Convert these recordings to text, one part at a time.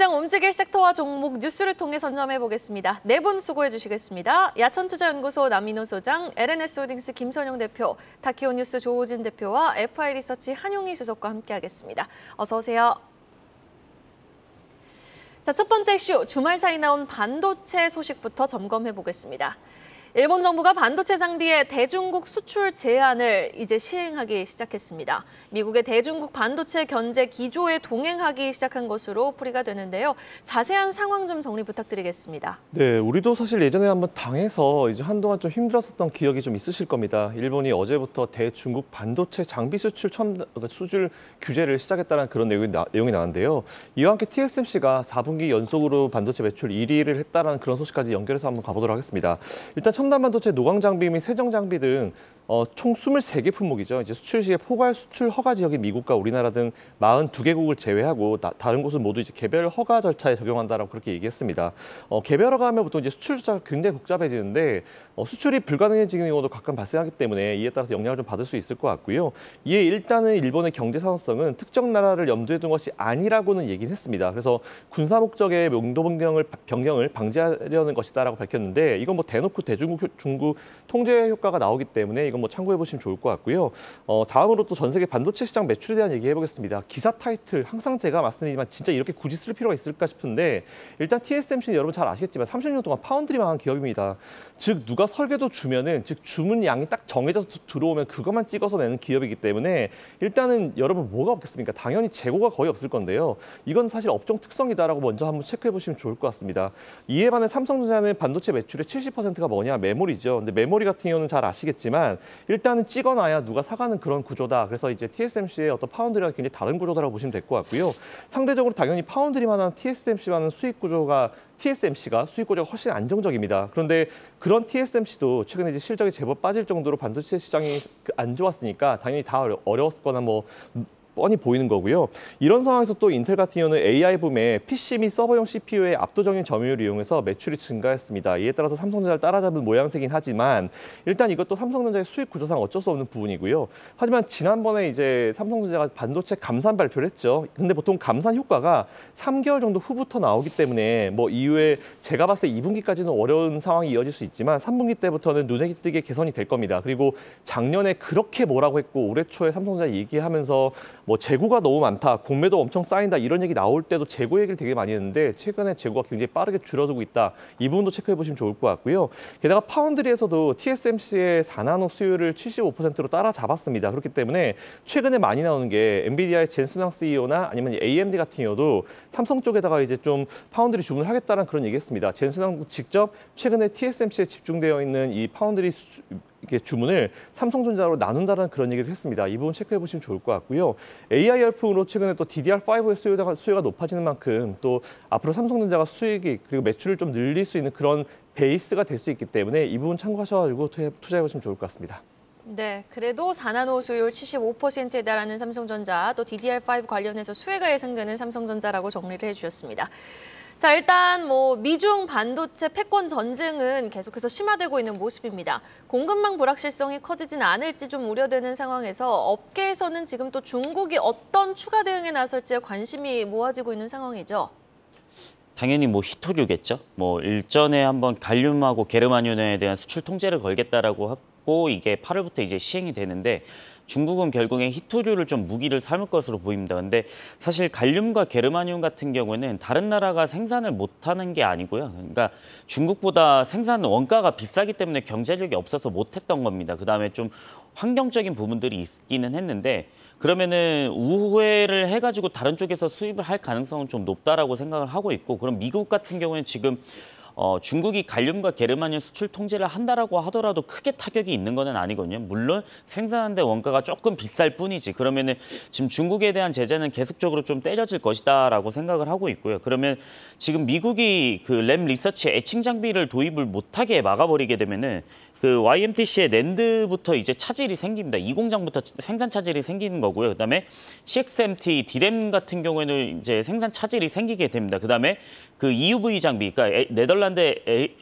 오늘장 움직일 섹터와 종목 뉴스를 통해 선점해 보겠습니다. 네 분 수고해 주시겠습니다. 야천투자연구소 남민호 소장, LNS홀딩스 김선영 대표, 다키오 뉴스 조우진 대표와 FI 리서치 한용희 수석과 함께하겠습니다. 어서 오세요. 자, 첫 번째 이슈 주말 사이 나온 반도체 소식부터 점검해 보겠습니다. 일본 정부가 반도체 장비의 대중국 수출 제한을 이제 시행하기 시작했습니다. 미국의 대중국 반도체 견제 기조에 동행하기 시작한 것으로 풀이가 되는데요. 자세한 상황 좀 정리 부탁드리겠습니다. 네, 우리도 사실 예전에 한번 당해서 이제 한동안 좀 힘들었었던 기억이 좀 있으실 겁니다. 일본이 어제부터 대중국 반도체 장비 수출 첨, 수출 규제를 시작했다는 그런 내용이, 나, 내용이 나왔는데요. 이와 함께 TSMC가 4분기 연속으로 반도체 매출 1위를 했다는 그런 소식까지 연결해서 한번 가보도록 하겠습니다. 일단 첨단 반도체 노광 장비 및 세정 장비 등 어, 총 23개 품목이죠. 이제 수출 시에 포괄 수출 허가 지역인 미국과 우리나라 등 42개국을 제외하고 나, 다른 곳은 모두 이제 개별 허가 절차에 적용한다라고 그렇게 얘기했습니다. 어, 개별 허가하면 보통 이제 수출 절차가 굉장히 복잡해지는데 어, 수출이 불가능해지는 경우도 가끔 발생하기 때문에 이에 따라서 영향을 좀 받을 수 있을 것 같고요. 이에 일단은 일본의 경제 산업성은 특정 나라를 염두에 둔 것이 아니라고는 얘기를 했습니다. 그래서 군사 목적의 용도 변경을 변경을 방지하려는 것이다라고 밝혔는데 이건 뭐 대놓고 대중 국 중국 통제 효과가 나오기 때문에 이건 뭐 참고해 보시면 좋을 것 같고요. 어, 다음으로 또 전 세계 반도체 시장 매출에 대한 얘기 해보겠습니다. 기사 타이틀 항상 제가 말씀드리지만 진짜 이렇게 굳이 쓸 필요가 있을까 싶은데 일단 TSMC는 여러분 잘 아시겠지만 30년 동안 파운드리만 한 기업입니다. 즉 누가 설계도 주면은 즉 주문 양이 딱 정해져서 들어오면 그것만 찍어서 내는 기업이기 때문에 일단은 여러분 뭐가 없겠습니까? 당연히 재고가 거의 없을 건데요. 이건 사실 업종 특성이다라고 먼저 한번 체크해 보시면 좋을 것 같습니다. 이에 반해 삼성전자는 반도체 매출의 70%가 뭐냐 메모리죠. 근데 메모리 같은 경우는 잘 아시겠지만 일단은 찍어놔야 누가 사가는 그런 구조다. 그래서 이제 TSMC의 어떤 파운드리랑 굉장히 다른 구조다라고 보시면 될 것 같고요. 상대적으로 당연히 파운드리만한 TSMC와는 수익 구조가 TSMC가 수익 구조가 훨씬 안정적입니다. 그런데 그런 TSMC도 최근에 이제 실적이 제법 빠질 정도로 반도체 시장이 그안 좋았으니까 당연히 다 어려웠거나 뭐 뻔히 보이는 거고요. 이런 상황에서 또 인텔 같은 경우는 AI 붐에 PC 및 서버용 CPU의 압도적인 점유율을 이용해서 매출이 증가했습니다. 이에 따라서 삼성전자를 따라잡은 모양새긴 하지만 일단 이것도 삼성전자의 수익 구조상 어쩔 수 없는 부분이고요. 하지만 지난번에 이제 삼성전자가 반도체 감산 발표를 했죠. 근데 보통 감산 효과가 3개월 정도 후부터 나오기 때문에 뭐 이후에 제가 봤을 때 2분기까지는 어려운 상황이 이어질 수 있지만 3분기 때부터는 눈에 띄게 개선이 될 겁니다. 그리고 작년에 그렇게 뭐라고 했고 올해 초에 삼성전자 얘기하면서 뭐 재고가 너무 많다, 공매도 엄청 쌓인다 이런 얘기 나올 때도 재고 얘기를 되게 많이 했는데 최근에 재고가 굉장히 빠르게 줄어들고 있다. 이 부분도 체크해 보시면 좋을 것 같고요. 게다가 파운드리에서도 TSMC의 4나노 수율을 75%로 따라잡았습니다. 그렇기 때문에 최근에 많이 나오는 게 엔비디아의 젠슨 황 CEO나 아니면 AMD 같은 경우도 삼성 쪽에다가 이제 좀 파운드리 주문을 하겠다는 그런 얘기했습니다. 젠슨 황 직접 최근에 TSMC에 집중되어 있는 이 파운드리 수, 이렇게 주문을 삼성전자로 나눈다는 그런 얘기를 했습니다. 이 부분 체크해 보시면 좋을 것 같고요. AI 열풍으로 최근에 또 DDR5의 수요가, 수요가 높아지는 만큼 또 앞으로 삼성전자가 수익이 그리고 매출을 좀 늘릴 수 있는 그런 베이스가 될 수 있기 때문에 이 부분 참고하셔가지고 투자해 보시면 좋을 것 같습니다. 네, 그래도 4나노 수율 75%에 달하는 삼성전자, 또 DDR5 관련해서 수혜가 예상되는 삼성전자라고 정리를 해주셨습니다. 자, 일단 뭐 미중 반도체 패권 전쟁은 계속해서 심화되고 있는 모습입니다. 공급망 불확실성이 커지진 않을지 좀 우려되는 상황에서 업계에서는 지금 또 중국이 어떤 추가 대응에 나설지에 관심이 모아지고 있는 상황이죠. 당연히 뭐 히토류겠죠. 뭐 일전에 한번 갈륨하고 게르마늄에 대한 수출 통제를 걸겠다라고 하고 이게 8월부터 이제 시행이 되는데 중국은 결국엔 히토류를 좀 무기를 삼을 것으로 보입니다. 근데 사실 갈륨과 게르마늄 같은 경우에는 다른 나라가 생산을 못하는 게 아니고요. 그러니까 중국보다 생산 원가가 비싸기 때문에 경제력이 없어서 못했던 겁니다. 그다음에 좀 환경적인 부분들이 있기는 했는데 그러면은 우회를 해가지고 다른 쪽에서 수입을 할 가능성은 좀 높다라고 생각을 하고 있고 그럼 미국 같은 경우에는 지금 어, 중국이 갈륨과 게르마늄 수출 통제를 한다라고 하더라도 크게 타격이 있는 것은 아니거든요. 물론 생산하는데 원가가 조금 비쌀 뿐이지. 그러면은 지금 중국에 대한 제재는 계속적으로 좀 때려질 것이다라고 생각을 하고 있고요. 그러면 지금 미국이 그 램 리서치 애칭 장비를 도입을 못하게 막아버리게 되면은 그 YMTC의 랜드부터 이제 차질이 생깁니다. 이 공장부터 생산 차질이 생기는 거고요. 그다음에 CXMT 디램 같은 경우에는 이제 생산 차질이 생기게 됩니다. 그다음에 그 EUV 장비, 그러니까 에- 네덜란드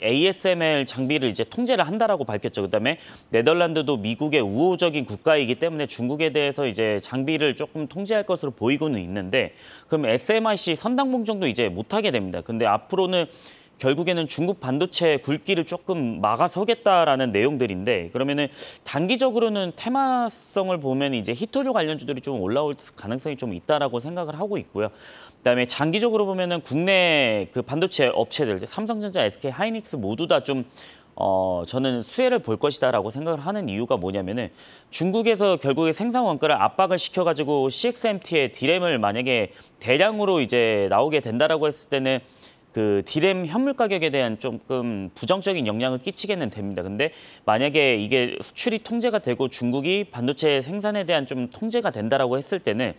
ASML 장비를 이제 통제를 한다라고 밝혔죠. 그다음에 네덜란드도 미국의 우호적인 국가이기 때문에 중국에 대해서 이제 장비를 조금 통제할 것으로 보이고는 있는데 그럼 SMIC 선당봉 정도 이제 못하게 됩니다. 근데 앞으로는 결국에는 중국 반도체 굴기를 조금 막아서겠다라는 내용들인데 그러면은 단기적으로는 테마성을 보면 이제 히토류 관련주들이 좀 올라올 가능성이 좀 있다라고 생각을 하고 있고요. 그다음에 장기적으로 보면은 국내 그 반도체 업체들 삼성전자, SK 하이닉스 모두 다좀 어, 저는 수혜를 볼 것이다라고 생각을 하는 이유가 뭐냐면은 중국에서 결국에 생산 원가를 압박을 시켜가지고 CXMT의 디램을 만약에 대량으로 이제 나오게 된다라고 했을 때는 그 디램 현물 가격에 대한 조금 부정적인 영향을 끼치게는 됩니다. 근데 만약에 이게 수출이 통제가 되고 중국이 반도체 생산에 대한 좀 통제가 된다라고 했을 때는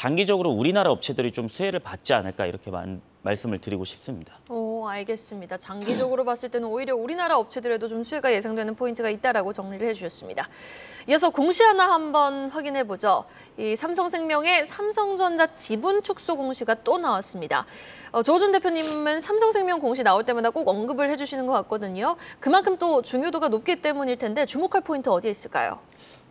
장기적으로 우리나라 업체들이 좀 수혜를 받지 않을까 이렇게 만- 말씀을 드리고 싶습니다. 오, 알겠습니다. 장기적으로 봤을 때는 오히려 우리나라 업체들에도 좀 수혜가 예상되는 포인트가 있다라고 정리를 해주셨습니다. 이어서 공시 하나 한번 확인해 보죠. 이 삼성생명의 삼성전자 지분 축소 공시가 또 나왔습니다. 어, 조준 대표님은 삼성생명 공시 나올 때마다 꼭 언급을 해주시는 것 같거든요. 그만큼 또 중요도가 높기 때문일 텐데 주목할 포인트 어디에 있을까요?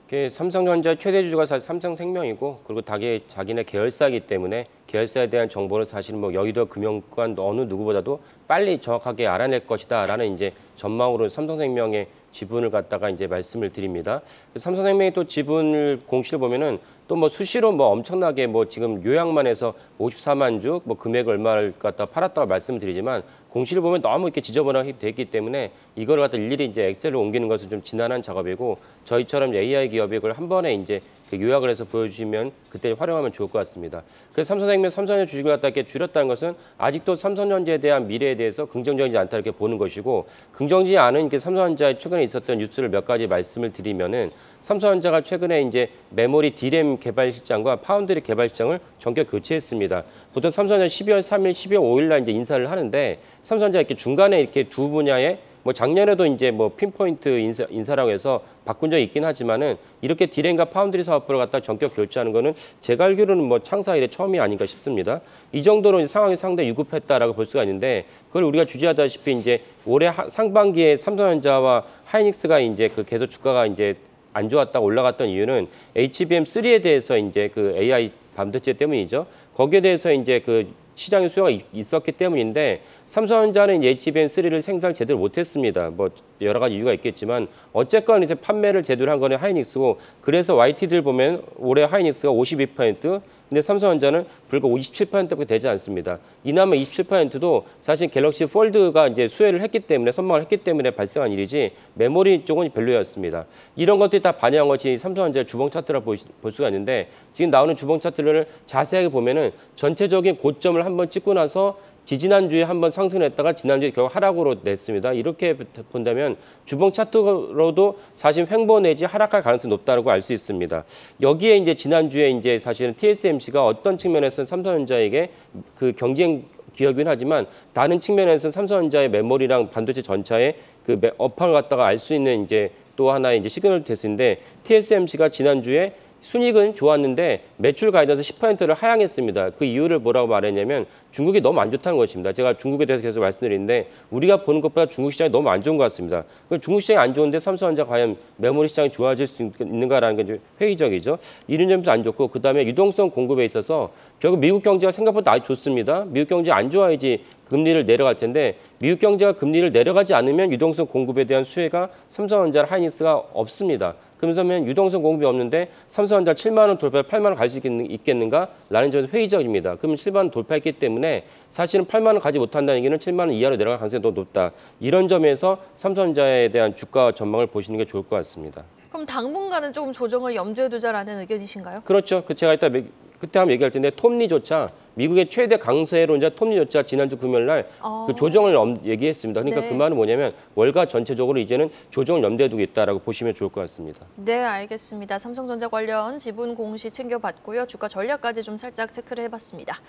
그 삼성전자의 최대 주주가 사실 삼성생명이고 그리고 자기 자기네 계열사이기 때문에 계열사에 대한 정보를 사실 뭐 여의도 금융권 어느 누구보다도 빨리 정확하게 알아낼 것이다라는 이제 전망으로 삼성생명의 지분을 갖다가 이제 말씀을 드립니다. 삼성생명이 또 지분을 공시를 보면은 또 뭐 수시로 뭐 엄청나게 뭐 지금 요약만 해서 54만 주 뭐 금액 얼마를 갖다 팔았다고 말씀드리지만 공시를 보면 너무 이렇게 지저분하게 돼 있기 때문에 이걸 갖다 일일이 이제 엑셀로 옮기는 것은 좀 지난한 작업이고 저희처럼 AI 기업이 그걸 한 번에 이제 그 요약을 해서 보여주시면 그때 활용하면 좋을 것 같습니다. 그래서 삼성생명 삼성전자 주식을 갖다 이렇게 줄였다는 것은 아직도 삼성전자에 대한 미래에 대해서 긍정적이지 않다 이렇게 보는 것이고 긍정적이지 않은 이렇게 삼성전자에 최근에 있었던 뉴스를 몇 가지 말씀을 드리면은 삼성전자가 최근에 이제 메모리 디램 개발 실장과 파운드리 개발 실장을 전격 교체했습니다. 보통 삼성전자 12월 3일, 12월 5일 날 이제 인사를 하는데 삼성전자 이렇게 중간에 이렇게 두 분야에 뭐 작년에도 이제 뭐 핀포인트 인사, 인사라고 해서 바꾼 적이 있긴 하지만은 이렇게 디램과 파운드리 사업부를 갖다 전격 교체하는 거는 제가 알기로는 뭐 창사 이래 처음이 아닌가 싶습니다. 이 정도로 상황이 상당히 유급했다라고 볼 수가 있는데 그걸 우리가 주지하다시피 이제 올해 하- 상반기에 삼성전자와 하이닉스가 이제 그 계속 주가가 이제 안 좋았다가 올라갔던 이유는 HBM3에 대해서 이제 그 AI 반도체 때문이죠. 거기에 대해서 이제 그 시장의 수요가 있- 있었기 때문인데 삼성전자는 이제 HBM3를 생산을 제대로 못했습니다. 뭐 여러 가지 이유가 있겠지만 어쨌건 이제 판매를 제대로 한 거는 하이닉스고 그래서 YT들 보면 올해 하이닉스가 52% 근데 삼성전자는 불과 57%밖에 되지 않습니다. 이 남은 27%도 사실 갤럭시 폴드가 이제 수혜를 했기 때문에 선망을 했기 때문에 발생한 일이지 메모리 쪽은 별로였습니다. 이런 것들이 다 반영한 것이 삼성전자의 주봉 차트라 볼 수가 있는데 지금 나오는 주봉 차트를 자세하게 보면은 전체적인 고점을 한번 찍고 나서 지지난주에 한번 상승했다가 지난주에 결국 하락으로 냈습니다. 이렇게 본다면 주봉 차트로도 사실 횡보 내지 하락할 가능성이 높다고 알 수 있습니다. 여기에 이제 지난주에 이제 사실은 TSMC가 어떤 측면에서는 삼성전자에게 그 경쟁 기업이긴 하지만 다른 측면에서는 삼성전자의 메모리랑 반도체 전체의 그 매- 업황을 갖다가 알 수 있는 이제 또 하나의 이제 시그널 됐는데 TSMC가 지난주에 순이익은 좋았는데 매출 guidance 10%를 하향했습니다. 그 이유를 뭐라고 말했냐면 중국이 너무 안 좋다는 것입니다. 제가 중국에 대해서 계속 말씀드리는데 우리가 보는 것보다 중국 시장이 너무 안 좋은 것 같습니다. 그 중국 시장이 안 좋은데 삼성전자 과연 메모리 시장이 좋아질 수 있는가라는 게좀 회의적이죠. 이런 점에서 안 좋고 그다음에 유동성 공급에 있어서 결국 미국 경제가 생각보다 아주 좋습니다. 미국 경제 안 좋아야지 금리를 내려갈 텐데 미국 경제가 금리를 내려가지 않으면 유동성 공급에 대한 수혜가 삼성전자, 하이닉스가 없습니다. 그러면 유동성 공급이 없는데 삼성전자 7만 원 돌파, 8만 원 갈 수 있겠는가 라는 점에서 회의적입니다. 그러면 7만 원 돌파했기 때문에 사실은 8만 원 가지 못한다는 얘기는 7만 원 이하로 내려갈 가능성이 더 높다. 이런 점에서 삼성전자에 대한 주가 전망을 보시는 게 좋을 것 같습니다. 그럼 당분간은 조금 조정을 염두에 두자라는 의견이신가요? 그렇죠. 그 제가 이따 매- 그때 한번 얘기할 텐데 톱니조차 미국의 최대 강세론자 톱니조차 지난주 금요일 날 어. 그 조정을 엄- 얘기했습니다. 그러니까 네. 그 말은 뭐냐면 월가 전체적으로 이제는 조정을 염두에 두고 있다라고 보시면 좋을 것 같습니다. 네, 알겠습니다. 삼성전자 관련 지분 공시 챙겨봤고요. 주가 전략까지 좀 살짝 체크를 해봤습니다.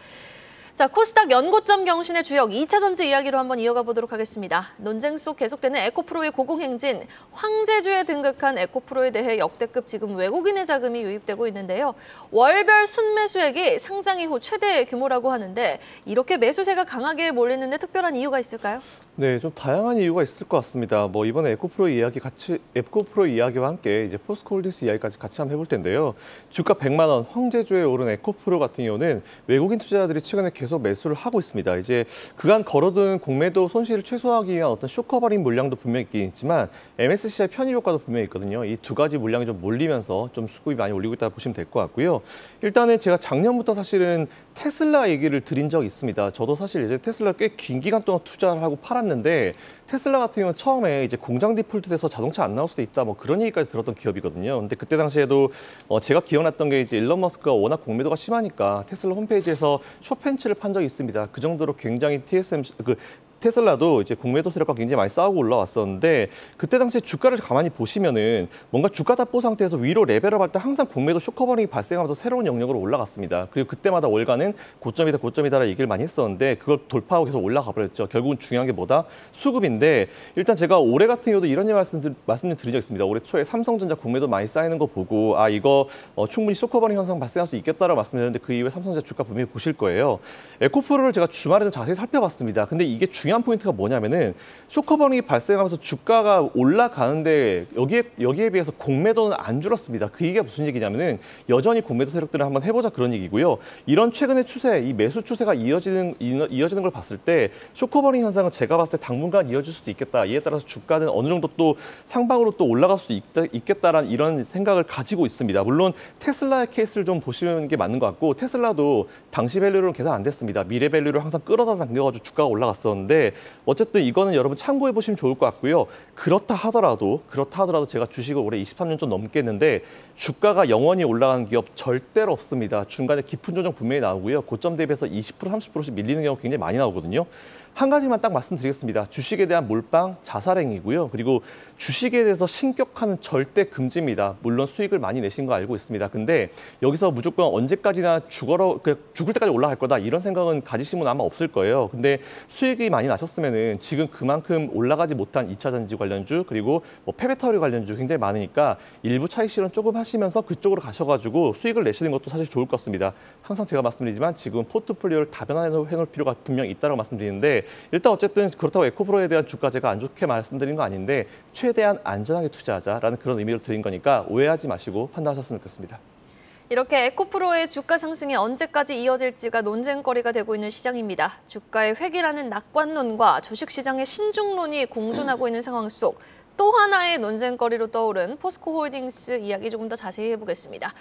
자, 코스닥 연고점 경신의 주역 2차 전지 이야기로 한번 이어가 보도록 하겠습니다. 논쟁 속 계속되는 에코프로의 고공행진, 황제주에 등극한 에코프로에 대해 역대급 지금 외국인의 자금이 유입되고 있는데요. 월별 순매수액이 상장 이후 최대 규모라고 하는데 이렇게 매수세가 강하게 몰리는데 특별한 이유가 있을까요? 네, 좀 다양한 이유가 있을 것 같습니다. 뭐 이번에 에코프로 이야기 같이 에코프로 이야기와 함께 이제 포스코홀딩스 이야기까지 같이 한번 해볼 텐데요. 주가 100만 원 황제주에 오른 에코프로 같은 경우는 외국인 투자자들이 최근에 계속 매수를 하고 있습니다. 이제 그간 걸어둔 공매도 손실을 최소화하기 위한 어떤 short covering 물량도 분명히 있긴 있지만 MSCI 편입 효과도 분명히 있거든요. 이 두 가지 물량이 좀 몰리면서 좀 수급이 많이 올리고 있다 보시면 될 것 같고요. 일단은 제가 작년부터 사실은 테슬라 얘기를 드린 적이 있습니다. 저도 사실 이제 테슬라 꽤 긴 기간 동안 투자를 하고 팔았는데 테슬라 같은 경우는 처음에 이제 공장 디폴트 돼서 자동차 안 나올 수도 있다 뭐 그런 얘기까지 들었던 기업이거든요. 근데 그때 당시에도 어 제가 기억났던 게 이제 일론 머스크가 워낙 공매도가 심하니까 테슬라 홈페이지에서 short pants를 판 적이 있습니다. 그 정도로 굉장히 TSMC 그 테슬라도 이제 공매도 세력과 굉장히 많이 싸우고 올라왔었는데 그때 당시에 주가를 가만히 보시면은 뭔가 주가 답보 상태에서 위로 level up 할 때 항상 공매도 short covering이 발생하면서 새로운 영역으로 올라갔습니다. 그리고 그때마다 월가는 고점이다 고점이다라는 얘기를 많이 했었는데 그걸 돌파하고 계속 올라가 버렸죠. 결국은 중요한 게 뭐다? 수급인데 일단 제가 올해 같은 경우도 이런 말씀 말씀을 드린 적 있습니다. 올해 초에 삼성전자 공매도 많이 쌓이는 거 보고 아 이거 어, 충분히 short covering 현상 발생할 수 있겠다라고 말씀드렸는데 그 이후에 삼성전자 주가 분명히 보실 거예요. 에코프로를 제가 주말에 좀 자세히 살펴봤습니다. 근데 이게 중요한 포인트가 뭐냐면은 short covering이 발생하면서 주가가 올라가는데 여기에 여기에 비해서 공매도는 안 줄었습니다. 그 얘기가 무슨 얘기냐면은 여전히 공매도 세력들은 한번 해보자 그런 얘기고요. 이런 최근의 추세, 이 매수 추세가 이어지는 이- 이어지는 걸 봤을 때 short covering 현상은 제가 봤을 때 당분간 이어질 수도 있겠다. 이에 따라서 주가는 어느 정도 또 상방으로 또 올라갈 수 있다, 있겠다 라는 이런 생각을 가지고 있습니다. 물론 테슬라의 케이스를 좀 보시는 게 맞는 것 같고 테슬라도 당시 밸류로는 계산 안 됐습니다. 미래 밸류를 항상 끌어다 당겨가지고 주가가 올라갔었는데 어쨌든 이거는 여러분 참고해 보시면 좋을 것 같고요. 그렇다 하더라도 그렇다 하더라도 제가 주식을 올해 23년 좀 넘게 했는데 주가가 영원히 올라가는 기업 절대로 없습니다. 중간에 깊은 조정 분명히 나오고요. 고점 대비해서 20% 30%씩 밀리는 경우 굉장히 많이 나오거든요. 한 가지만 딱 말씀드리겠습니다. 주식에 대한 몰빵 자살행위고요. 그리고 주식에 대해서 신격화는 절대 금지입니다. 물론 수익을 많이 내신 거 알고 있습니다. 근데 여기서 무조건 언제까지나 죽어러 그 죽을 때까지 올라갈 거다 이런 생각은 가지신 분 아마 없을 거예요. 근데 수익이 많이 나셨으면은 지금 그만큼 올라가지 못한 2차 전지 관련주 그리고 뭐 폐배터리 관련주 굉장히 많으니까 일부 차익 실현 조금 하시면서 그쪽으로 가셔가지고 수익을 내시는 것도 사실 좋을 것 같습니다. 항상 제가 말씀드리지만 지금 포트폴리오를 다변화해 놓을 필요가 분명 있다고 말씀드리는데 일단 어쨌든 그렇다고 에코프로에 대한 주가 제가 안 좋게 말씀드린 거 아닌데 최 대한 안전하게 투자하자라는 그런 의미로 드린 거니까 오해하지 마시고 판단하셨으면 좋겠습니다. 이렇게 에코프로의 주가 상승이 언제까지 이어질지가 논쟁거리가 되고 있는 시장입니다. 주가의 획이라는 낙관론과 주식시장의 신중론이 공존하고 있는 상황 속 또 하나의 논쟁거리로 떠오른 포스코홀딩스 이야기 조금 더 자세히 해보겠습니다.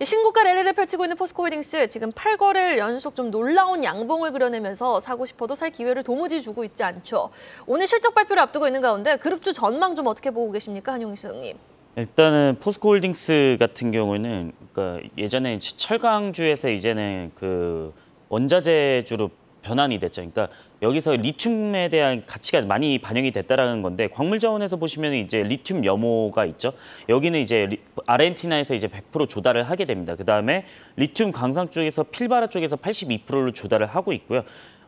이 신고가 랠리를 펼치고 있는 포스코홀딩스 지금 8거래일 연속 좀 놀라운 양봉을 그려내면서 사고 싶어도 살 기회를 도무지 주고 있지 않죠. 오늘 실적 발표를 앞두고 있는 가운데 그룹주 전망 좀 어떻게 보고 계십니까, 한용희 수석님? 일단은 포스코홀딩스 같은 경우는 그러니까 예전에 철강주에서 이제는 그 원자재주로 변환이 됐죠. 그러니까 여기서 리튬에 대한 가치가 많이 반영이 됐다라는 건데 광물 자원에서 보시면 이제 리튬 염호가 있죠. 여기는 이제 리- 아르헨티나에서 이제 100% 조달을 하게 됩니다. 그 다음에 리튬 광산 쪽에서 필바라 쪽에서 82%를 조달을 하고 있고요.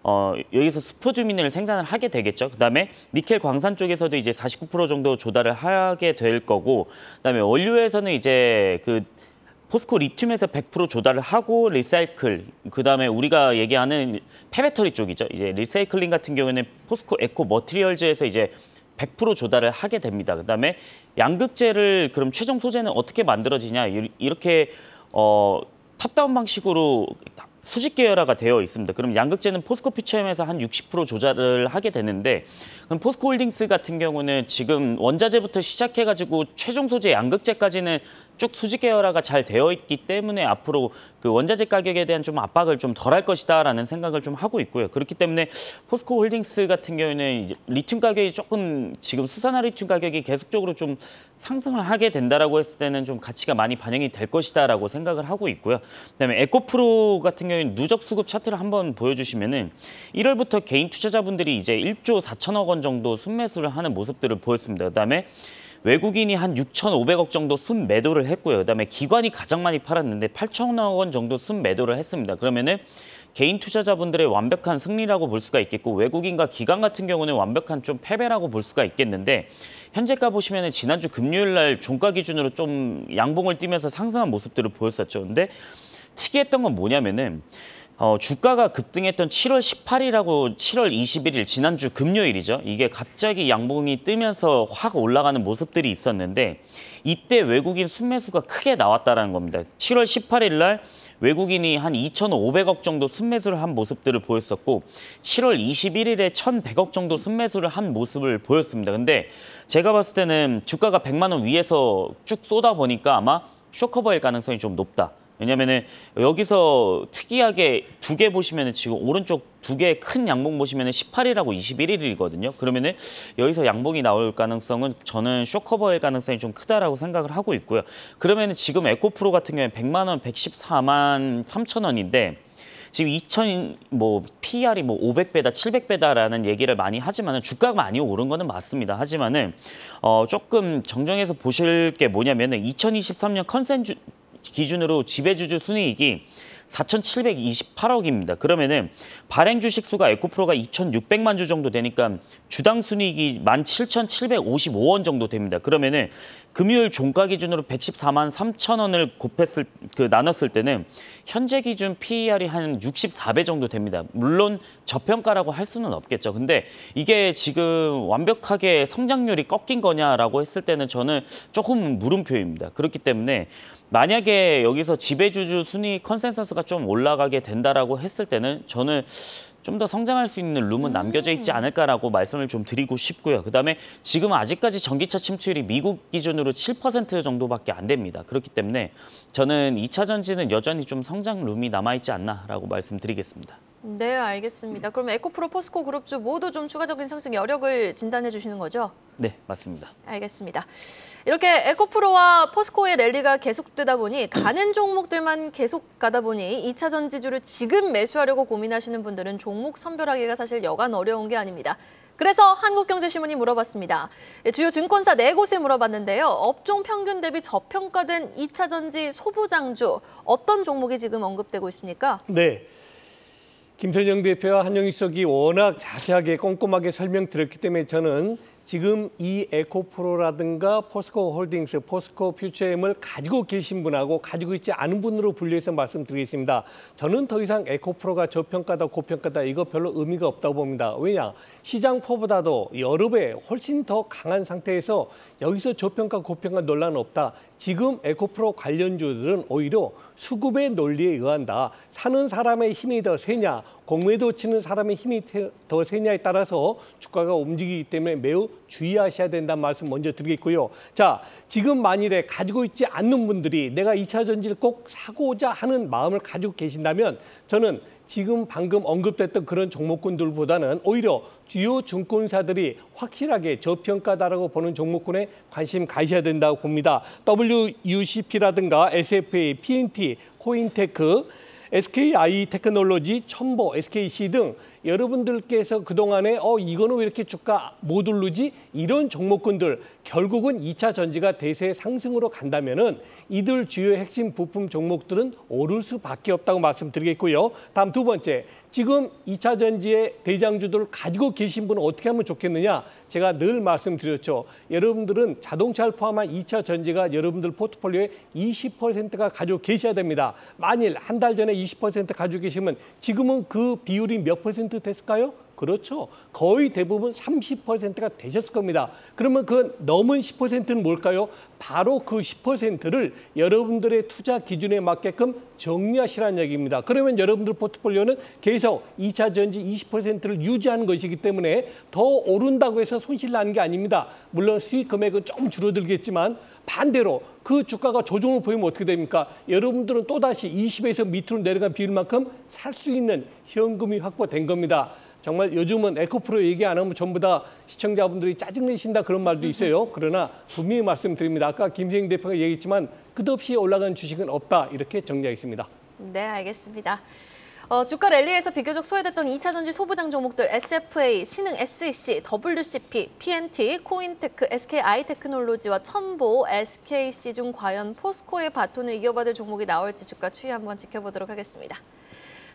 어, 여기서 spodumene을 생산을 하게 되겠죠. 그다음에 니켈 광산 쪽에서도 이제 49% 정도 조달을 하게 될 거고, 그다음에 원료에서는 이제 그 포스코 리튬에서 100% 조달을 하고 recycle, 그다음에 우리가 얘기하는 폐배터리 쪽이죠. 이제 리사이클링 같은 경우에는 포스코 에코 머티리얼즈에서 이제 100% 조달을 하게 됩니다. 그다음에 양극재를 그럼 최종 소재는 어떻게 만들어지냐 이- 이렇게 어 top-down 방식으로 수직 계열화가 되어 있습니다. 그럼 양극재는 포스코 퓨처엠에서 한 60% 조달을 하게 되는데 그럼 포스코 홀딩스 같은 경우는 지금 원자재부터 시작해가지고 최종 소재 양극재까지는 쭉 수직 계열화가 잘 되어 있기 때문에 앞으로 그 원자재 가격에 대한 좀 압박을 좀 덜 할 것이다라는 생각을 좀 하고 있고요. 그렇기 때문에 포스코 홀딩스 같은 경우에는 이제 리튬 가격이 조금 지금 수산화 리튬 가격이 계속적으로 좀 상승을 하게 된다라고 했을 때는 좀 가치가 많이 반영이 될 것이다라고 생각을 하고 있고요. 그다음에 에코프로 같은 경우에는 누적 수급 차트를 한번 보여주시면은 1월부터 개인 투자자분들이 이제 1조 4천억 원 정도 순매수를 하는 모습들을 보였습니다. 그다음에 외국인이 한 6,500억 정도 순 매도를 했고요. 그다음에 기관이 가장 많이 팔았는데 8천억 원 정도 순 매도를 했습니다. 그러면은 개인 투자자분들의 완벽한 승리라고 볼 수가 있겠고 외국인과 기관 같은 경우는 완벽한 좀 패배라고 볼 수가 있겠는데 현재가 보시면 지난주 금요일 날 종가 기준으로 좀 양봉을 띠면서 상승한 모습들을 보였었죠. 근데 특이했던 건 뭐냐면은 어, 주가가 급등했던 7월 18일하고 7월 21일 지난주 금요일이죠. 이게 갑자기 양봉이 뜨면서 확 올라가는 모습들이 있었는데 이때 외국인 순매수가 크게 나왔다라는 겁니다. 7월 18일 날 외국인이 한 2,500억 정도 순매수를 한 모습들을 보였었고 7월 21일에 1,100억 정도 순매수를 한 모습을 보였습니다. 근데 제가 봤을 때는 주가가 100만 원 위에서 쭉 쏟아 보니까 아마 쇼커버일 가능성이 좀 높다. 왜냐면은 여기서 특이하게 두 개 보시면은 지금 오른쪽 두 개 큰 양봉 보시면은 18일하고 21일이거든요. 그러면은 여기서 양봉이 나올 가능성은 저는 쇼커버일 가능성이 좀 크다라고 생각을 하고 있고요. 그러면은 지금 에코프로 같은 경우에 100만 원 114만 3천 원인데 지금 2000, 뭐, PR이 뭐 500배다, 700배다라는 얘기를 많이 하지만은 주가가 많이 오른 거는 맞습니다. 하지만은, 어, 조금 정정해서 보실 게 뭐냐면은 2023년 컨센주 기준으로 지배주주 순이익이 4,728억입니다. 그러면은 발행 주식 수가 에코프로가 2,600만 주 정도 되니까 주당 순이익이 17,755원 정도 됩니다. 그러면은 금요일 종가 기준으로 114만 3천 원을 곱했을 그 나눴을 때는 현재 기준 PER이 한 64배 정도 됩니다. 물론 저평가라고 할 수는 없겠죠. 근데 이게 지금 완벽하게 성장률이 꺾인 거냐라고 했을 때는 저는 조금 물음표입니다. 그렇기 때문에 만약에 여기서 지배주주 순위 컨센서스가 좀 올라가게 된다라고 했을 때는 저는 좀 더 성장할 수 있는 room은 남겨져 있지 않을까라고 말씀을 좀 드리고 싶고요. 그다음에 지금 아직까지 전기차 침투율이 미국 기준으로 7% 정도밖에 안 됩니다. 그렇기 때문에 저는 2차 전지는 여전히 좀 성장 룸이 남아 있지 않나라고 말씀드리겠습니다. 네, 알겠습니다. 그럼 에코프로, 포스코 그룹주 모두 좀 추가적인 상승 여력을 진단해 주시는 거죠? 네, 맞습니다. 알겠습니다. 이렇게 에코프로와 포스코의 랠리가 계속되다 보니 가는 종목들만 계속 가다 보니 2차 전지주를 지금 매수하려고 고민하시는 분들은 종목 선별하기가 사실 여간 어려운 게 아닙니다. 그래서 한국경제신문이 물어봤습니다. 예, 주요 증권사 네 곳에 물어봤는데요. 업종 평균 대비 저평가된 2차 전지 소부장주 어떤 종목이 지금 언급되고 있습니까? 네. 김선영 대표와 한영희 수석이 워낙 자세하게 꼼꼼하게 설명드렸기 때문에 저는 지금 이 에코프로라든가 포스코 홀딩스, 포스코 퓨처엠을 가지고 계신 분하고 가지고 있지 않은 분으로 분류해서 말씀드리겠습니다. 저는 더 이상 에코프로가 저평가다 고평가다 이거 별로 의미가 없다고 봅니다. 왜냐? 시장포보다도 여러 배 훨씬 더 강한 상태에서 여기서 저평가 고평가 논란은 없다. 지금 에코프로 관련주들은 오히려 수급의 논리에 의한다. 사는 사람의 힘이 더 세냐, 공매도 치는 사람의 힘이 더 세냐에 따라서 주가가 움직이기 때문에 매우 주의하셔야 된다는 말씀 먼저 드리겠고요. 자, 지금 만일에 가지고 있지 않는 분들이 내가 2차 전지를 꼭 사고자 하는 마음을 가지고 계신다면 저는 지금 방금 언급됐던 그런 종목군들보다는 오히려 주요 증권사들이 확실하게 저평가다라고 보는 종목군에 관심 가셔야 된다고 봅니다. WCP라든가 SFA, PNT, 코인테크, SKI 테크놀로지, 천보, SKC 등 여러분들께서 그동안에 어 이거는 왜 이렇게 주가 못 오르지? 이런 종목군들 결국은 2차 전지가 대세 상승으로 간다면은 이들 주요 핵심 부품 종목들은 오를 수밖에 없다고 말씀드리겠고요. 다음 두 번째, 지금 2차 전지의 대장주들을 가지고 계신 분은 어떻게 하면 좋겠느냐? 제가 늘 말씀드렸죠. 여러분들은 자동차를 포함한 2차 전지가 여러분들 포트폴리오의 20%가 가지고 계셔야 됩니다. 만일 한 달 전에 20% 가지고 계시면 지금은 그 비율이 몇 퍼센트 됐을까요? 그렇죠. 거의 대부분 30%가 되셨을 겁니다. 그러면 그 넘은 10%는 뭘까요? 바로 그 10%를 여러분들의 투자 기준에 맞게끔 정리하시라는 얘기입니다. 그러면 여러분들 포트폴리오는 계속 2차 전지 20%를 유지하는 것이기 때문에 더 오른다고 해서 손실 나는 게 아닙니다. 물론 수익 금액은 조금 줄어들겠지만 반대로 그 주가가 조정을 보이면 어떻게 됩니까? 여러분들은 또다시 20에서 밑으로 내려간 비율만큼 살 수 있는 현금이 확보된 겁니다. 정말 요즘은 에코프로 얘기 안 하면 전부 다 시청자분들이 짜증내신다 그런 말도 있어요. 그러나 분명히 말씀드립니다. 아까 김세영 대표가 얘기했지만 끝없이 올라간 주식은 없다 이렇게 정리하겠습니다. 네, 알겠습니다. 어, 주가 랠리에서 비교적 소외됐던 2차 전지 소부장 종목들 SFA, 신흥 SEC, WCP, PNT, 코인테크, SKI 테크놀로지와 천보, SKC 중 과연 포스코의 바톤을 이어받을 종목이 나올지 주가 추이 한번 지켜보도록 하겠습니다.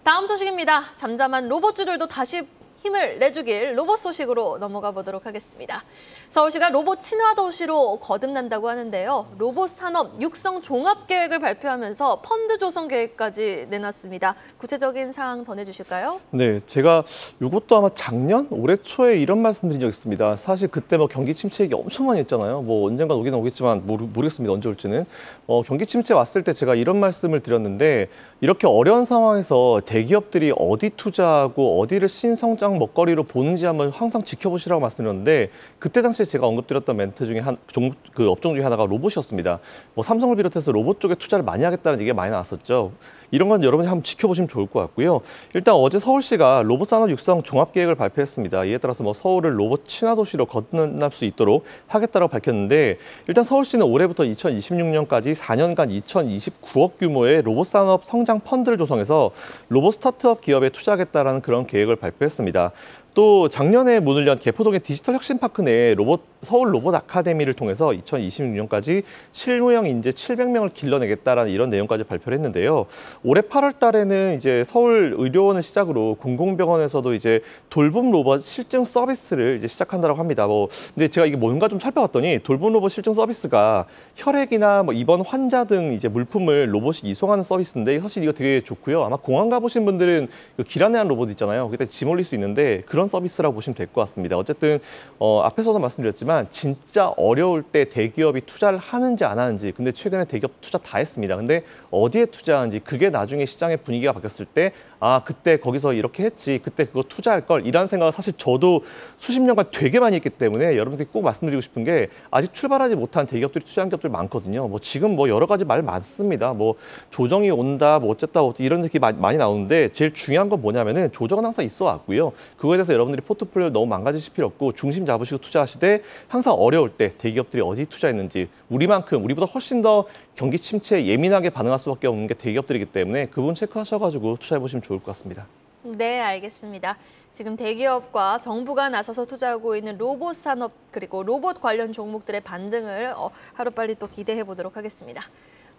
다음 소식입니다. 잠잠한 로봇주들도 다시 힘을 내주길 로봇 소식으로 넘어가 보도록 하겠습니다. 서울시가 로봇 친화 도시로 거듭난다고 하는데요. 로봇 산업 육성 종합 계획을 발표하면서 펀드 조성 계획까지 내놨습니다. 구체적인 사항 전해주실까요? 네, 제가 이것도 아마 작년 올해 초에 이런 말씀드린 적 있습니다. 사실 그때 뭐 경기 침체 얘기 엄청 많이 했잖아요. 뭐 언젠가 오긴 오겠지만 모르, 모르겠습니다. 언제 올지는. 어, 경기 침체 왔을 때 제가 이런 말씀을 드렸는데 이렇게 어려운 상황에서 대기업들이 어디 투자하고 어디를 신성장 먹거리로 보는지 한번 항상 지켜보시라고 말씀드렸는데 그때 당시에 제가 언급드렸던 멘트 중에 한 종, 그 업종 중에 하나가 로봇이었습니다. 뭐 삼성을 비롯해서 로봇 쪽에 투자를 많이 하겠다는 얘기가 많이 나왔었죠. 이런 건 여러분이 한번 지켜보시면 좋을 것 같고요. 일단 어제 서울시가 로봇 산업 육성 종합 계획을 발표했습니다. 이에 따라서 뭐 서울을 로봇 친화 도시로 거듭날 수 있도록 하겠다고 밝혔는데 일단 서울시는 올해부터 2026년까지 4년간 2,029억 규모의 로봇 산업 성장 펀드를 조성해서 로봇 스타트업 기업에 투자하겠다라는 그런 계획을 발표했습니다. 또 작년에 문을 연 개포동의 디지털 혁신파크 내에 로봇 서울 로봇 아카데미를 통해서 2026년까지 실무형 인재 700명을 길러내겠다라는 이런 내용까지 발표를 했는데요. 올해 8월 달에는 이제 서울 의료원을 시작으로 공공병원에서도 이제 돌봄 로봇 실증 서비스를 이제 시작한다고 합니다. 뭐 근데 제가 이게 뭔가 좀 살펴봤더니 돌봄 로봇 실증 서비스가 혈액이나 뭐 입원 환자 등 이제 물품을 로봇이 이송하는 서비스인데 사실 이거 되게 좋고요. 아마 공항 가보신 분들은 그 기란내한 로봇 있잖아요. 그때 짐 올릴 수 있는데 그런 서비스라고 보시면 될 것 같습니다. 어쨌든 어, 앞에서도 말씀드렸지만 진짜 어려울 때 대기업이 투자를 하는지 안 하는지 근데 최근에 대기업 투자 다 했습니다. 근데 어디에 투자하는지 그게 나중에 시장의 분위기가 바뀌었을 때아 그때 거기서 이렇게 했지 그때 그거 투자할 걸 이런 생각을 사실 저도 수십 년간 되게 많이 했기 때문에 여러분들이 꼭 말씀드리고 싶은 게 아직 출발하지 못한 대기업들이 투자한 기업들 많거든요. 뭐 지금 뭐 여러 가지 말 많습니다. 뭐 조정이 온다, 뭐 어쨌다, 어쨌다 이런 얘기 많이, 많이 나오는데 제일 중요한 건 뭐냐면은 조정은 항상 있어 왔고요. 그거에 대해서 여러분들이 포트폴리오 너무 망가지실 필요 없고 중심 잡으시고 투자하시되 항상 어려울 때 대기업들이 어디 투자했는지 우리만큼 우리보다 훨씬 더 경기 침체에 예민하게 반응할 수밖에 없는 게 대기업들이기 때문에 그 부분 체크하셔가지고 투자해 보시면 좋을 것 같습니다. 네, 알겠습니다. 지금 대기업과 정부가 나서서 투자하고 있는 로봇 산업 그리고 로봇 관련 종목들의 반등을 어, 하루빨리 또 기대해 보도록 하겠습니다.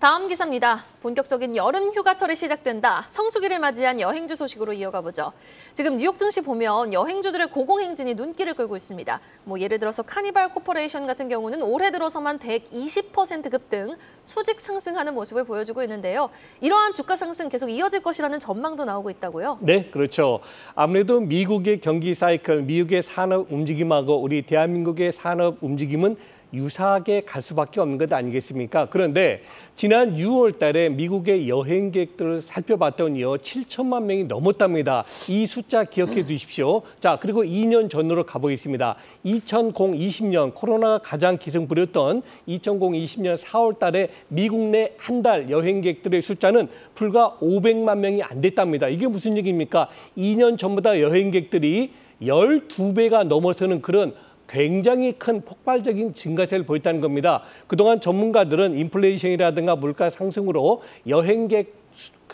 다음 기사입니다. 본격적인 여름 휴가철이 시작된다. 성수기를 맞이한 여행주 소식으로 이어가 보죠. 지금 뉴욕 증시 보면 여행주들의 고공행진이 눈길을 끌고 있습니다. 뭐 예를 들어서 카니발 코퍼레이션 같은 경우는 올해 들어서만 120% 급등, 수직 상승하는 모습을 보여주고 있는데요. 이러한 주가 상승 계속 이어질 것이라는 전망도 나오고 있다고요. 네, 그렇죠. 아무래도 미국의 경기 사이클, 미국의 산업 움직임하고 우리 대한민국의 산업 움직임은 유사하게 갈 수밖에 없는 것 아니겠습니까? 그런데 지난 6월 달에 미국의 여행객들을 살펴봤더니요. 7천만 명이 넘었답니다. 이 숫자 기억해 두십시오. 자, 그리고 2년 전으로 가보겠습니다. 2020년 코로나가 가장 기승 부렸던 2020년 4월 달에 미국 내 한 달 여행객들의 숫자는 불과 500만 명이 안 됐답니다. 이게 무슨 얘기입니까? 2년 전보다 여행객들이 12배가 넘어서는 그런 굉장히 큰 폭발적인 증가세를 보였다는 겁니다. 그동안 전문가들은 인플레이션이라든가 물가 상승으로 여행객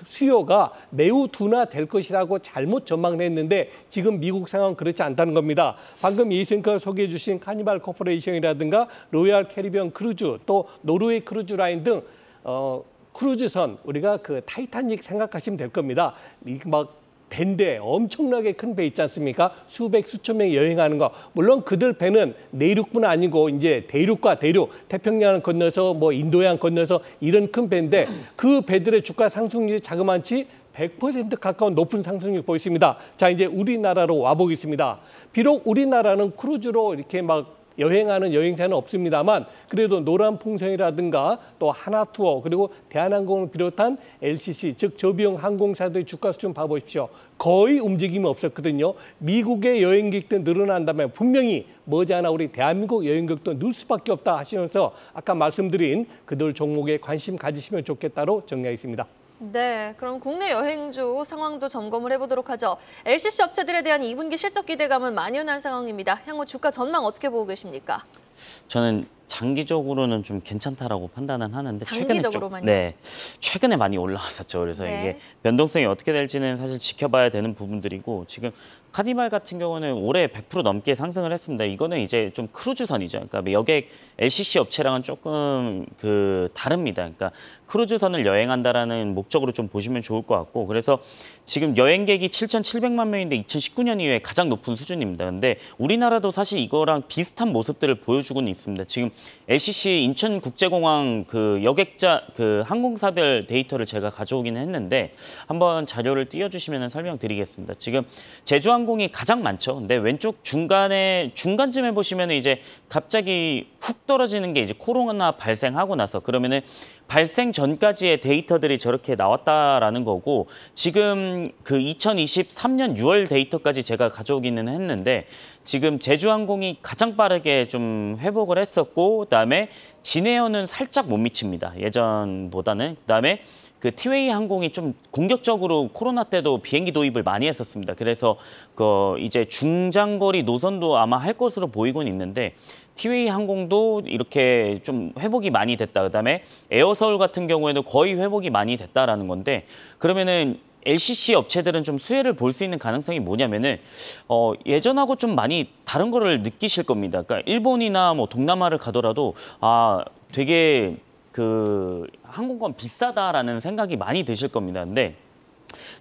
수요가 매우 둔화될 것이라고 잘못 전망을 했는데 지금 미국 상황은 그렇지 않다는 겁니다. 방금 이승科소개해 주신 카니발 코퍼레이션이라든가 로얄 캐리비안 크루즈 또 노르웨이 크루즈 라인 등 어, 크루즈선 우리가 그 타이타닉 생각하시면 될 겁니다. 이막 배인데 엄청나게 큰 배 있지 않습니까? 수백 수천 명이 여행하는 거. 물론 그들 배는 내륙뿐 아니고 이제 대륙과 대륙, 태평양을 건너서 뭐 인도양 건너서 이런 큰 배인데 그 배들의 주가 상승률이 자그마치 100% 가까운 높은 상승률 보였습니다. 자, 이제 우리나라로 와 보겠습니다. 비록 우리나라는 크루즈로 이렇게 막 여행하는 여행사는 없습니다만 그래도 노란풍선이라든가 또 하나투어 그리고 대한항공을 비롯한 LCC 즉 저비용 항공사들의 주가 수준 봐보십시오. 거의 움직임이 없었거든요. 미국의 여행객들 늘어난다면 분명히 머지않아 우리 대한민국 여행객도 늘 수밖에 없다 하시면서 아까 말씀드린 그들 종목에 관심 가지시면 좋겠다로 정리하겠습니다. 네, 그럼 국내 여행주 상황도 점검을 해보도록 하죠. LCC 업체들에 대한 2분기 실적 기대감은 만연한 상황입니다. 향후 주가 전망 어떻게 보고 계십니까? 저는 장기적으로는 좀 괜찮다라고 판단은 하는데 최근에 좀? 네 최근에 많이 올라왔었죠. 그래서 네. 이게 변동성이 어떻게 될지는 사실 지켜봐야 되는 부분들이고 지금 카니발 같은 경우는 올해 100% 넘게 상승을 했습니다. 이거는 이제 좀 크루즈선이죠. 그러니까 여객 LCC 업체랑은 조금 그 다릅니다. 그러니까 크루즈선을 여행한다라는 목적으로 좀 보시면 좋을 것 같고 그래서 지금 여행객이 7,700만 명인데 2019년 이후에 가장 높은 수준입니다. 근데 우리나라도 사실 이거랑 비슷한 모습들을 보여주고는 있습니다. 지금 LCC 인천국제공항 그 여객자 그 항공사별 데이터를 제가 가져오기는 했는데 한번 자료를 띄워주시면 설명드리겠습니다. 지금 제주항공이 가장 많죠. 근데 왼쪽 중간에 중간쯤에 보시면 이제 갑자기 훅 떨어지는 게 이제 코로나 발생하고 나서 그러면은 발생 전까지의 데이터들이 저렇게 나왔다라는 거고 지금 그 2023년 6월 데이터까지 제가 가져오기는 했는데 지금 제주항공이 가장 빠르게 좀 회복을 했었고 그다음에 진에어는 살짝 못 미칩니다. 예전보다는 그다음에 그 티웨이 항공이 좀 공격적으로 코로나 때도 비행기 도입을 많이 했었습니다. 그래서 그 이제 중장거리 노선도 아마 할 것으로 보이곤 있는데 티웨이 항공도 이렇게 좀 회복이 많이 됐다. 그다음에 에어서울 같은 경우에도 거의 회복이 많이 됐다라는 건데 그러면은 LCC 업체들은 좀 수혜를 볼 수 있는 가능성이 뭐냐면은 어 예전하고 좀 많이 다른 거를 느끼실 겁니다. 그러니까 일본이나 뭐 동남아를 가더라도 아 되게 그 항공권 비싸다라는 생각이 많이 드실 겁니다. 근데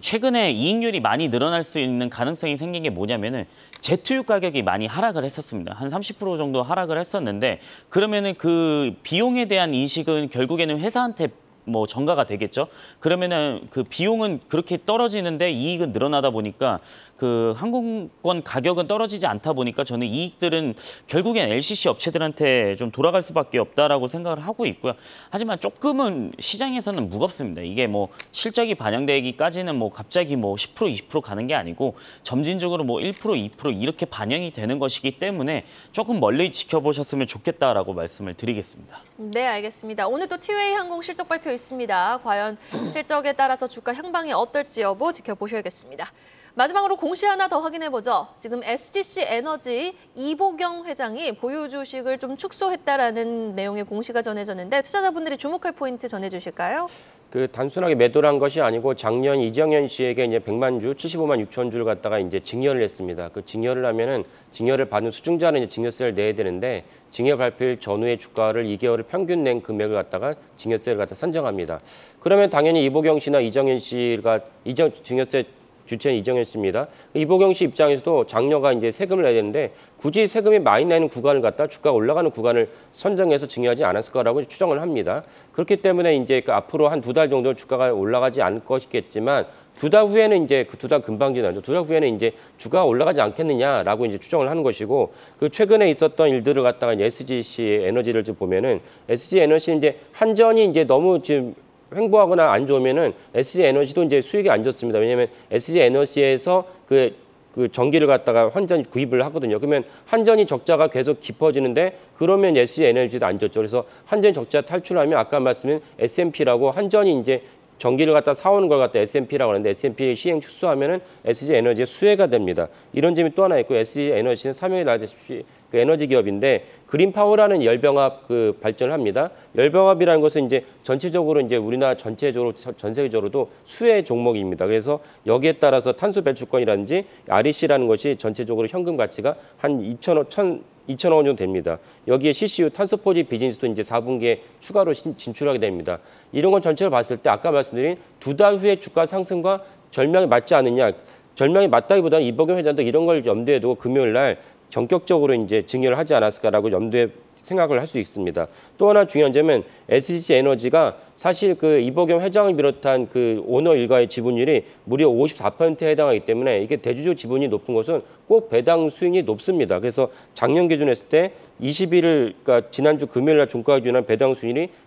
최근에 이익률이 많이 늘어날 수 있는 가능성이 생긴 게 뭐냐면은 제트유 가격이 많이 하락을 했었습니다. 한 30% 정도 하락을 했었는데 그러면은 그 비용에 대한 인식은 결국에는 회사한테 뭐 전가가 되겠죠. 그러면은 그 비용은 그렇게 떨어지는데 이익은 늘어나다 보니까 그 항공권 가격은 떨어지지 않다 보니까 저는 이익들은 결국엔 LCC 업체들한테 좀 돌아갈 수밖에 없다라고 생각을 하고 있고요. 하지만 조금은 시장에서는 무겁습니다. 이게 뭐 실적이 반영되기까지는 뭐 갑자기 뭐 10% 20% 가는 게 아니고 점진적으로 뭐 1% 2% 이렇게 반영이 되는 것이기 때문에 조금 멀리 지켜보셨으면 좋겠다라고 말씀을 드리겠습니다. 네, 알겠습니다. 오늘 또 티웨이 항공 실적 발표 있습니다. 과연 실적에 따라서 주가 향방이 어떨지 여부 지켜보셔야겠습니다. 마지막으로 공시 하나 더 확인해 보죠. 지금 SGC 에너지 이보경 회장이 보유 주식을 좀 축소했다라는 내용의 공시가 전해졌는데 투자자분들이 주목할 포인트 전해 주실까요? 그 단순하게 매도를 한 것이 아니고 작년 이정현 씨에게 이제 100만 주, 75만 6천 주를 갖다가 이제 증여를 했습니다. 그 증여를 하면은 증여를 받는 수증자는 이제 증여세를 내야 되는데 증여 발표일 전후의 주가를 2개월을 평균 낸 금액을 갖다가 증여세를 갖다 산정합니다. 그러면 당연히 이보경 씨나 이정현 씨가 이정 증여세 주체는 이정현 씨입니다. 이보경 씨 입장에서도 장녀가 이제 세금을 내야 되는데 굳이 세금이 많이 나는 구간을 갖다 주가가 올라가는 구간을 선정해서 증여하지 않았을 거라고 추정을 합니다. 그렇기 때문에 이제 그 앞으로 한 두 달 정도 주가가 올라가지 않을 것이겠지만 두 달 후에는 이제 그 두 달 금방 지나죠. 두 달 후에는 이제 주가가 올라가지 않겠느냐라고 이제 추정을 하는 것이고 그 최근에 있었던 일들을 갖다가 SGC 에너지를 좀 보면은 SG 에너지 이제 한전이 이제 너무 지금 횡보하거나 안 좋으면은 SG 에너지도 이제 수익이 안 좋습니다. 왜냐하면 SG 에너지에서 그, 그 전기를 갖다가 환전이 구입을 하거든요. 그러면 한전이 적자가 계속 깊어지는데 그러면 SG 에너지도 안 좋죠. 그래서 한전 적자 탈출하면 아까 말씀드린 S&P라고 한전이 이제 전기를 갖다 사오는 걸 갖다 SMP라고 하는데 SMP 시행 축소하면은 SGC 에너지의 수혜가 됩니다. 이런 점이 또 하나 있고 SGC 에너지는 사명이 나다시피 그 에너지 기업인데 그린 파워라는 열병합 그 발전을 합니다. 열병합이라는 것은 이제 전체적으로 이제 우리나라 전체적으로 전 세계적으로도 수혜 종목입니다. 그래서 여기에 따라서 탄소 배출권이라든지 REC라는 것이 전체적으로 현금 가치가 한 2천억, 1 2천억 원 정도 됩니다. 여기에 CCU 탄소 포집 비즈니스도 이제 4분기에 추가로 신- 진출하게 됩니다. 이런 걸 전체를 봤을 때 아까 말씀드린 두 달 후에 주가 상승과 절명이 맞지 않느냐. 절명이 맞다기보다는 이보경 회장도 이런 걸 염두에 두고 금요일 날 전격적으로 이제 증여를 하지 않았을까라고 염두에 생각을 할 수 있습니다. 또 하나 중요한 점은 SGC 에너지가 사실 그 이보경 회장을 비롯한 그 오너 일가의 지분율이 무려 54%에 해당하기 때문에 이게 대주주 지분이 높은 것은 꼭 배당 수익이 높습니다. 그래서 작년 기준 했을 때 21일 그러니까 지난주 금요일 날 종가 기준한 배당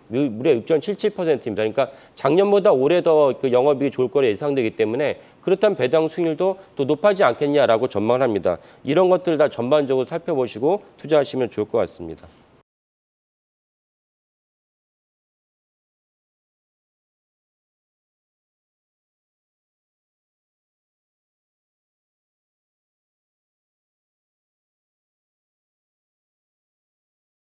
무- 무려 6.77%입니다. 그러니까 작년보다 올해 더 그 영업이익이 좋을 거로 예상되기 때문에 그렇다면 배당 수익률도 또 높아지지 않겠냐라고 전망을 합니다. 이런 것들 다 전반적으로 살펴보시고 투자하시면 좋을 것 같습니다.